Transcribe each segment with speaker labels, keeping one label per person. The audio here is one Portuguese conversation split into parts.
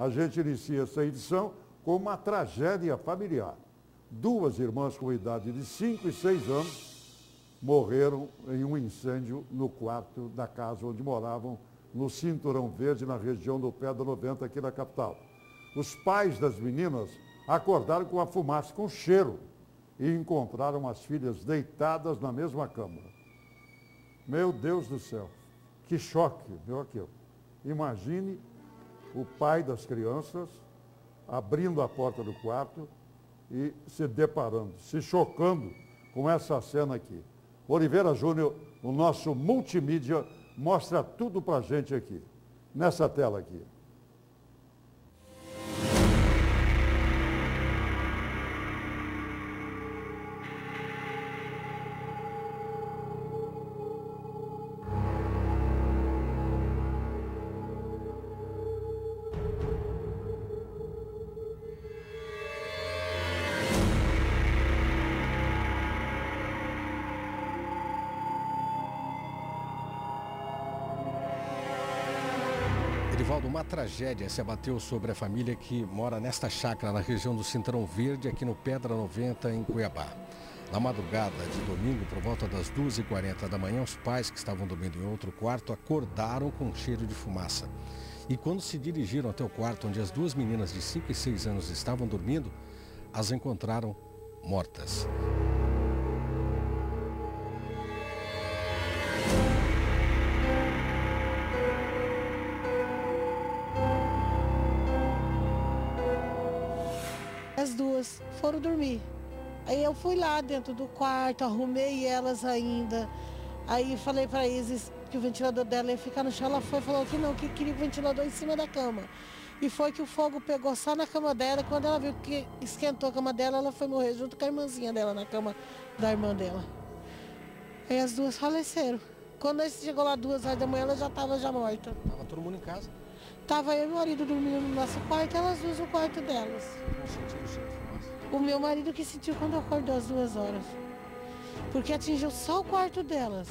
Speaker 1: A gente inicia essa edição com uma tragédia familiar. Duas irmãs com idade de 5 e 6 anos morreram em um incêndio no quarto da casa onde moravam, no Cinturão Verde, na região do Pedra 90, aqui na capital. Os pais das meninas acordaram com a fumaça, com cheiro, e encontraram as filhas deitadas na mesma cama. Meu Deus do céu, que choque, meu aquilo. Imagine o pai das crianças abrindo a porta do quarto e se deparando, se chocando com essa cena aqui. Oliveira Júnior, o nosso multimídia, mostra tudo para a gente aqui, nessa tela aqui.
Speaker 2: Edivaldo, uma tragédia se abateu sobre a família que mora nesta chácara na região do Cinturão Verde, aqui no Pedra 90, em Cuiabá. Na madrugada de domingo, por volta das 2h40 da manhã, os pais que estavam dormindo em outro quarto acordaram com um cheiro de fumaça. E quando se dirigiram até o quarto onde as duas meninas de 5 e 6 anos estavam dormindo, as encontraram mortas.
Speaker 3: Aí eu fui lá dentro do quarto, arrumei elas ainda. Aí falei para Isis que o ventilador dela ia ficar no chão. Ela foi falou que não, que queria o ventilador em cima da cama. E foi que o fogo pegou só na cama dela. Quando ela viu que esquentou a cama dela, ela foi morrer junto com a irmãzinha dela na cama da irmã dela. Aí as duas faleceram. Quando nós chegou lá duas horas da manhã, ela já estava já morta.
Speaker 2: Estava todo mundo em casa.
Speaker 3: Tava eu e meu marido dormindo no nosso quarto, elas duas no quarto delas.
Speaker 2: Não. O
Speaker 3: meu marido que sentiu quando acordou às duas horas. Porque atingiu só o quarto delas.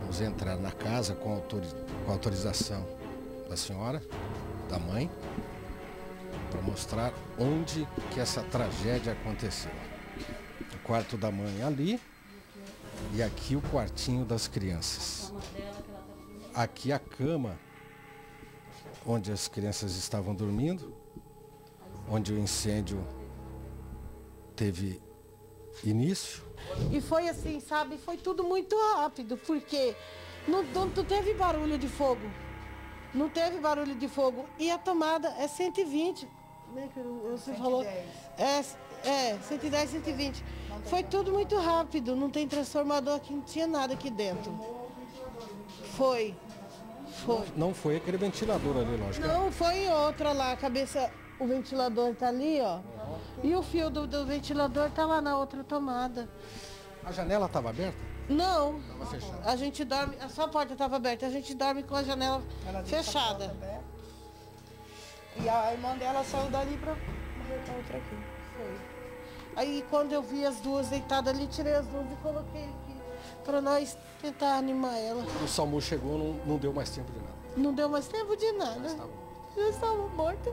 Speaker 2: Vamos entrar na casa com, com autorização da senhora, da mãe, para mostrar onde que essa tragédia aconteceu. O quarto da mãe ali e aqui o quartinho das crianças. Aqui a cama onde as crianças estavam dormindo, onde o incêndio teve início.
Speaker 3: E foi assim, sabe? Foi tudo muito rápido, porque não, não, não teve barulho de fogo. Não teve barulho de fogo. E a tomada é 120. Né, que eu- você falou? É, é, 110, 120. Foi tudo muito rápido. Não tem transformador aqui, não tinha nada aqui dentro. Foi. Foi.
Speaker 2: Não foi aquele ventilador ali, lógico.
Speaker 3: Não, foi outra lá, a cabeça, o ventilador tá ali, ó. E o fio do, do ventilador tá lá na outra tomada.
Speaker 2: A janela estava aberta?
Speaker 3: Não,
Speaker 2: Estava fechada.
Speaker 3: a gente dorme, a sua porta estava aberta, a gente dorme com a janela
Speaker 4: a
Speaker 3: fechada.
Speaker 4: aberta. E a irmã dela saiu dali pra morrer com a outra aqui.
Speaker 3: Aí quando eu vi as duas deitadas ali, tirei as duas e coloquei aqui para nós tentar animar ela.
Speaker 2: O SAMU chegou, não, não deu mais tempo de nada.
Speaker 3: Não deu mais tempo de nada. Já estava morta.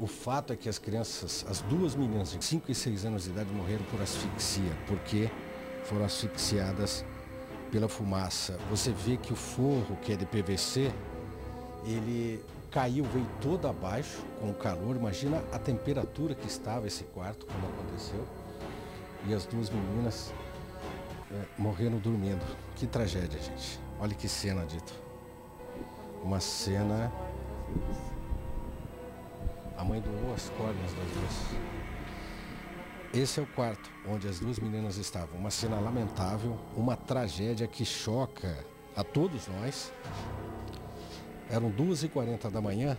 Speaker 2: O fato é que as crianças, as duas meninas de 5 e 6 anos de idade morreram por asfixia, porque foram asfixiadas pela fumaça. Você vê que o forro, que é de PVC, ele caiu, veio todo abaixo com o calor. Imagina a temperatura que estava esse quarto quando aconteceu. E as duas meninas eh, morreram dormindo. Que tragédia, gente. Olha que cena, Dito. Uma cena a mãe doou as cordas das duas. Esse é o quarto onde as duas meninas estavam. Uma cena lamentável, uma tragédia que choca a todos nós. Eram 2h40 da manhã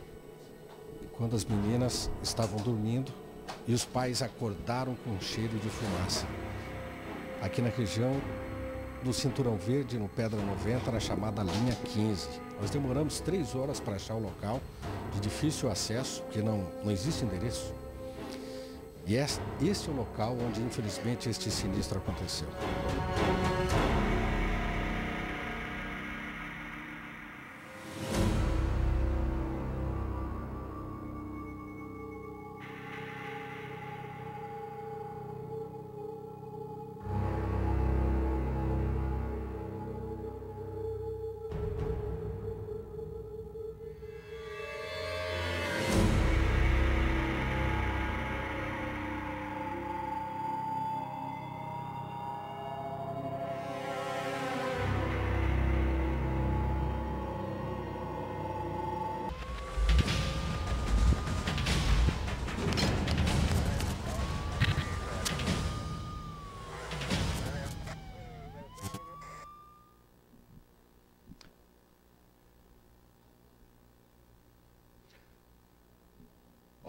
Speaker 2: quando as meninas estavam dormindo e os pais acordaram com um cheiro de fumaça. Aqui na região do Cinturão Verde, no Pedra 90, na chamada linha 15. Nós demoramos três horas para achar o local de difícil acesso, porque não, não existe endereço. E é esse é o local onde, infelizmente, este sinistro aconteceu.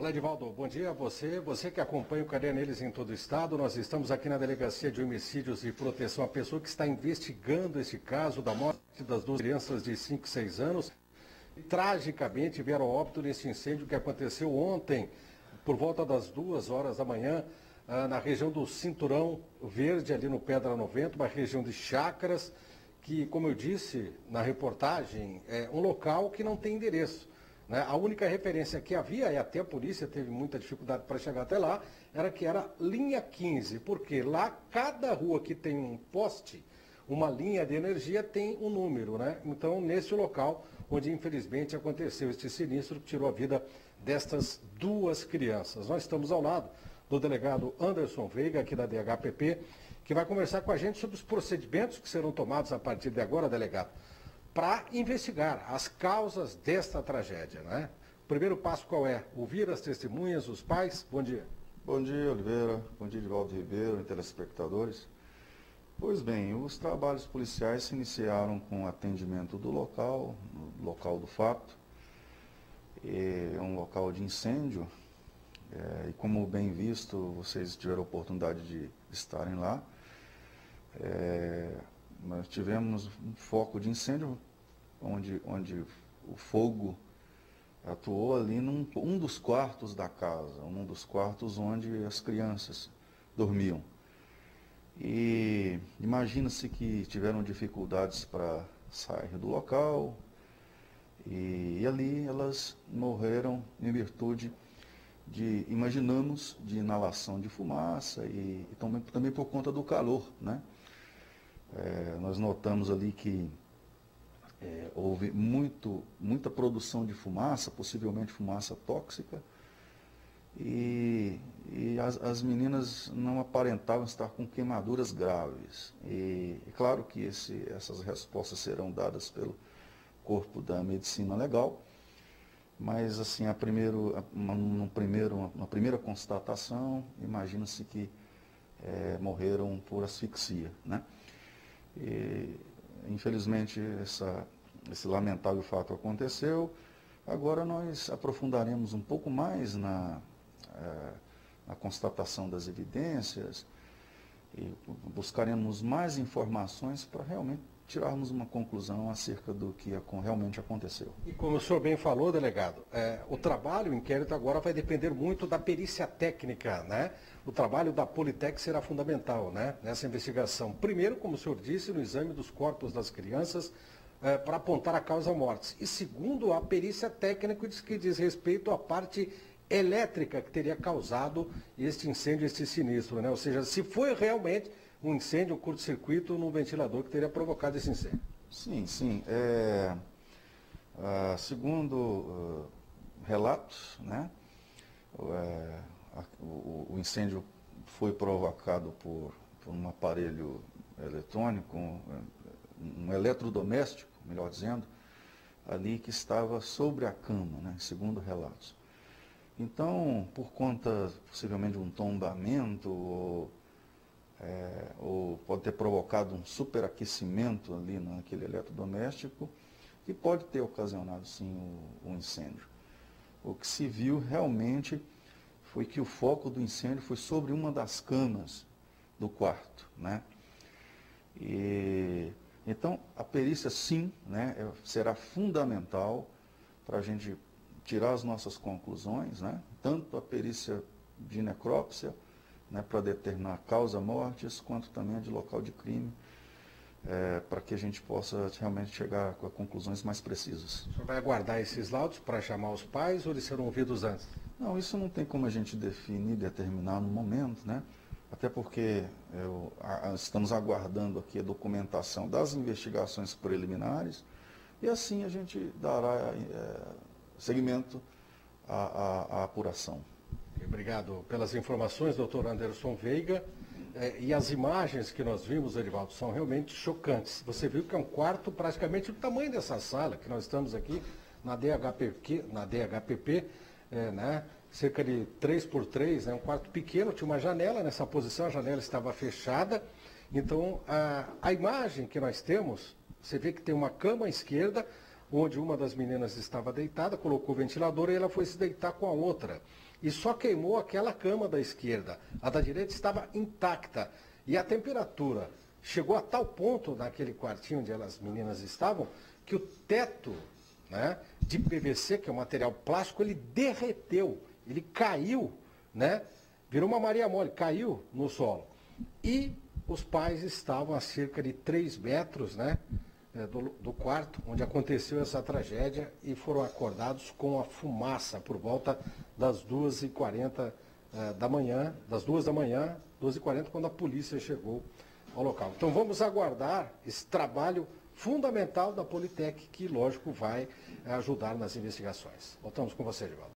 Speaker 2: Olá, Edivaldo. Bom dia a você. Você que acompanha o Cadê Neles em todo o estado. Nós estamos aqui na Delegacia de Homicídios e Proteção à Pessoa que está investigando esse caso da morte das duas crianças de 5 e 6 anos. Tragicamente vieram óbito nesse incêndio que aconteceu ontem, por volta das duas horas da manhã, ah, na região do Cinturão Verde, ali no Pedra 90, uma região de chácaras, que, como eu disse na reportagem, é um local que não tem endereço. Né? A única referência que havia, e até a polícia teve muita dificuldade para chegar até lá, era que era linha 15, porque lá cada rua que tem um poste, uma linha de energia tem um número, né? Então, nesse local, onde infelizmente aconteceu este sinistro que tirou a vida destas duas crianças. Nós estamos ao lado do delegado Anderson Veiga, aqui da DHPP, que vai conversar com a gente sobre os procedimentos que serão tomados a partir de agora, delegado para investigar as causas desta tragédia. Né? O primeiro passo qual é? Ouvir as testemunhas, os pais? Bom dia.
Speaker 5: Bom dia, Oliveira. Bom dia, Edvaldo Ribeiro e telespectadores. Pois bem, os trabalhos policiais se iniciaram com o atendimento do local, no local do fato. É um local de incêndio. É, e como bem visto, vocês tiveram a oportunidade de estarem lá. É, nós tivemos um foco de incêndio onde, onde o fogo atuou ali num um dos quartos da casa, um dos quartos onde as crianças dormiam. E imagina-se que tiveram dificuldades para sair do local, e, e, ali elas morreram em virtude de, imaginamos, de inalação de fumaça e, e também, também por conta do calor, né? É, nós notamos ali que é, houve muito, muita produção de fumaça, possivelmente fumaça tóxica, e, e as, as, meninas não aparentavam estar com queimaduras graves. E, e claro que esse, essas respostas serão dadas pelo corpo da medicina legal, mas assim, a primeiro, uma, uma, primeiro, uma primeira constatação, imagina-se que é, morreram por asfixia. Né? E, infelizmente, essa, esse lamentável fato aconteceu. Agora nós aprofundaremos um pouco mais na, é, na constatação das evidências e buscaremos mais informações para realmente tirarmos uma conclusão acerca do que realmente aconteceu.
Speaker 2: E como o senhor bem falou, delegado, é, o trabalho, o inquérito agora vai depender muito da perícia técnica, né? O trabalho da Politec será fundamental, né? Nessa investigação. Primeiro, como o senhor disse, no exame dos corpos das crianças, é, para apontar a causa mortes. E segundo, a perícia técnica que diz respeito à parte elétrica que teria causado este incêndio, este sinistro, né? Ou seja, se foi realmente um incêndio, um curto-circuito no ventilador que teria provocado esse incêndio.
Speaker 5: Sim, sim. É, ah, segundo uh, relatos, né, é, o, o, incêndio foi provocado por, por, um aparelho eletrônico, um, um eletrodoméstico, melhor dizendo, ali que estava sobre a cama, né, segundo relatos. Então, por conta possivelmente de um tombamento ou é, ou pode ter provocado um superaquecimento ali naquele eletrodoméstico, que pode ter ocasionado sim o, o incêndio. O que se viu realmente foi que o foco do incêndio foi sobre uma das camas do quarto. Né? E, então, a perícia sim né, é, será fundamental para a gente tirar as nossas conclusões, né? tanto a perícia de necrópsia, né, para determinar a causa mortes, quanto também a de local de crime, é, para que a gente possa realmente chegar a conclusões mais precisas.
Speaker 2: O senhor vai aguardar esses laudos para chamar os pais ou eles serão ouvidos antes?
Speaker 5: Não, isso não tem como a gente definir, determinar no momento, né? Até porque eu, a, estamos aguardando aqui a documentação das investigações preliminares e assim a gente dará é, seguimento à, à, à apuração.
Speaker 2: Obrigado pelas informações, doutor Anderson Veiga. É, e as imagens que nós vimos, Edivaldo, são realmente chocantes. Você viu que é um quarto praticamente do tamanho dessa sala que nós estamos aqui na DHPP, na DHPP é, né? cerca de 3 por 3, né? um quarto pequeno, tinha uma janela nessa posição, a janela estava fechada. Então, a, a imagem que nós temos, você vê que tem uma cama à esquerda, onde uma das meninas estava deitada, colocou o ventilador e ela foi se deitar com a outra e só queimou aquela cama da esquerda. A da direita estava intacta. E a temperatura chegou a tal ponto naquele quartinho onde as meninas estavam, que o teto né, de PVC, que é um material plástico, ele derreteu, ele caiu, né, virou uma Maria Mole, caiu no solo. E os pais estavam a cerca de 3 metros, né, é, do, do, quarto onde aconteceu essa tragédia e foram acordados com a fumaça por volta das 2h40 é, da manhã, das 2 da manhã, 2h40, quando a polícia chegou ao local. Então vamos aguardar esse trabalho fundamental da Politec, que lógico vai ajudar nas investigações. Voltamos com você, Edivaldo.